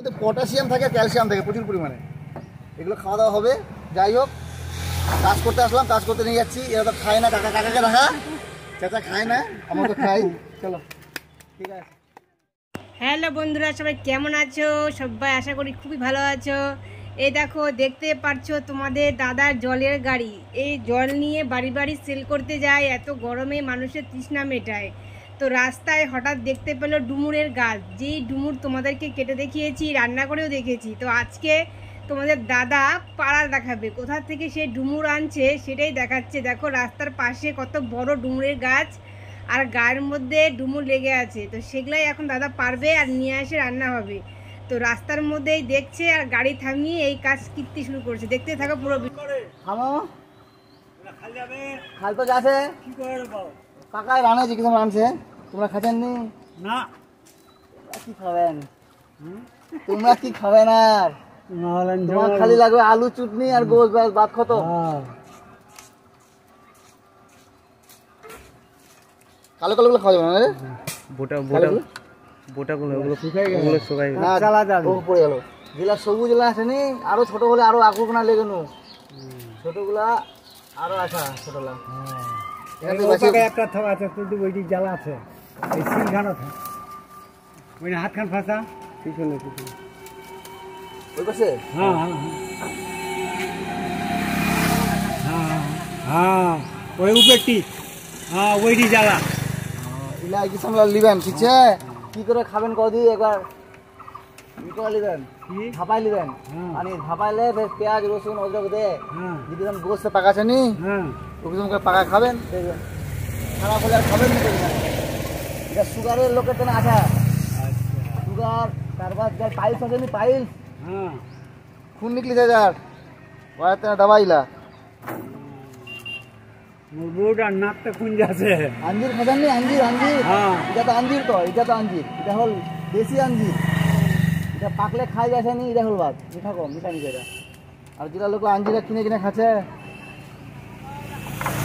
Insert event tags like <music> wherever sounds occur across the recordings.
মধ্যে পটাশিয়াম থাকে, ক্যালসিয়াম থাকে প্রচুর পরিমাণে। এগুলো খাওয়া দাওয়া হবে। যাই হোক, কাজ করতে আসলাম, কাজ করতে নিয়ে যাচ্ছি। এরা তো খায় না, কাকা, কাকাকে রাখা। চাচা খায় না, আমরা তো খাই। চলো, ঠিক আছে। হ্যালো বন্ধুরা, সবাই কেমন আছো? সবাই আশা করি খুবই ভালো আছো। এই দেখো, দেখতে পারছ তোমাদের দাদার জলের গাড়ি। এই জল নিয়ে বাড়ি বাড়ি সেল করতে যায়, এত গরমে মানুষের তৃষ্ণা মেটায়। তো রাস্তায় হঠাৎ দেখতে পেল ডুমুরের গাছ। যেই ডুমুর তোমাদেরকে কেটে দেখিয়েছি রান্না করেও দেখেছি তো আজকে তোমাদের দাদা পাড়া দেখাবে। কোথা থেকে সে ডুমুর আনছে সেটাই দেখাচ্ছে। দেখো রাস্তার পাশে কত বড় ডুমুরের গাছ আর গায়ের মধ্যে ডুমুর লেগে আছে। তো সেগুলাই এখন দাদা পারবে আর নিয়ে এসে রান্না হবে। তো রাস্তার মধ্যেই দেখছে আর গাড়ি থামিয়ে এই কাজ কীর্তি শুরু করছে। দেখতে থাকো পুরো থামো খাল তো যাচ্ছে কাকায় রানেছে কিছু রানছে তোমরা খাচ্ছেন নি। না কি খাবেন? তোমরা কি খাবেন আর? তোমার খালি লাগবে আলু চুটনি আর গোস ব্যাস ভাত খত কালো কালো গুলো খাওয়া যাবে না রে? বোটা বোটা গুলো? ওগুলো ওগুলো শুকাই। না চালা যাবে। ও পড়ে গেল। যেগুলা সবুজগুলা আসেনি আরও ছোট হলে আরও আগুর না লেগে নো ছোটগুলা আরও আসা থেকে বাঁচিয়ে- একটা থাক আছে তুই ওইটি জ্বালা আছে। এই সিলখান আছে। ওই হাতখান ফাঁসা। পিছনে পিছনে। ওই পাশে? হ্যাঁ হ্যাঁ হ্যাঁ। হ্যাঁ ওই উপরটি হ্যাঁ ওইটি জ্বালা। ইলা কি সামলা লিবেন ঠিক আছে? কি করে খাবেন কদি একবার? ভাপাইলে ফের পেঁয়াজ রসুন অদ্রক দে। যদি গোস্ত পাকাছে নি ওরকম করে পাকা খাবেন। দেখবেন খারাপ হলে আর খাবেন না এটা সুগারের লোকের তো আছে। সুগার তারপর যার পাইলস আছে নি পাইলস হ্যাঁ খুন নিকলি যায় যার দবাইলা নাকটা কুঞ্জ আছে আঞ্জির খাবেন নি আঞ্জির আঞ্জির হ্যাঁ এটা তো আঞ্জির তো এটা তো আঞ্জির এটা হল দেশি আঞ্জির এটা পাকলে খাই যাচ্ছে নি এটা হল বাদ মিঠা কম মিঠা এটা। আর যেটা লোক আঞ্জিরা কিনে কিনে খাচ্ছে।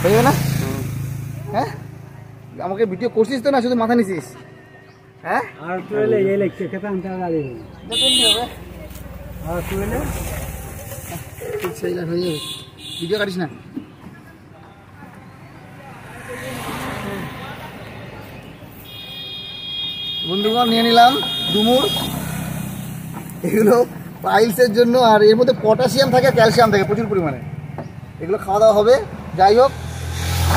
হয়ে না? হ্যাঁ? আমাকে ভিডিও করছিস তো না শুধু মাথা নিছিস। হ্যাঁ? আর গাড়ি হবে ঠিক সেই হয়ে যাবে। ভিডিও কাটিস না। বন্ধুগণ নিয়ে নিলাম ডুমুর এগুলো পাইলসের জন্য আর এর মধ্যে পটাশিয়াম থাকে ক্যালসিয়াম থাকে প্রচুর পরিমাণে। এগুলো খাওয়া দাওয়া হবে। যাই হোক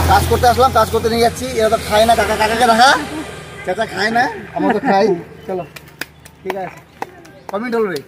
কাজ করতে আসলাম কাজ করতে নিয়ে যাচ্ছি। এরা তো খায় না কাকা কাকাকে রাখা চাচা খায় না আমরা তো খাই। <laughs> চলো। ঠিক আছে। কমিট হলো রে।